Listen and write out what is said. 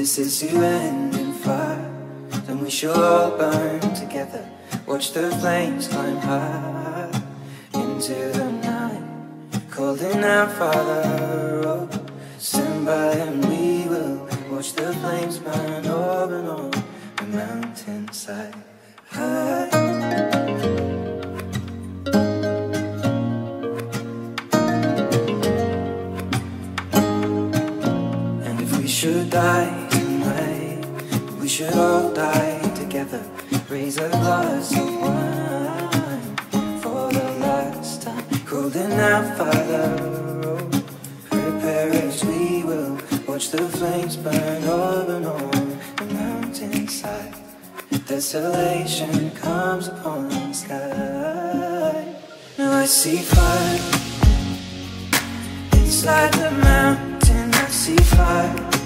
this is to end in fire, then we shall all burn together. Watch the flames climb high into the night, calling out, Father, oh, stand by and we will watch the flames burn over and on the mountainside. High. And if we should die should all die together. Raise a glass of wine for the last time. Holding out oh, prepare as we will. Watch the flames burn over and on the mountainside. Desolation comes upon the sky. Now I see fire. Inside the mountain, I see fire.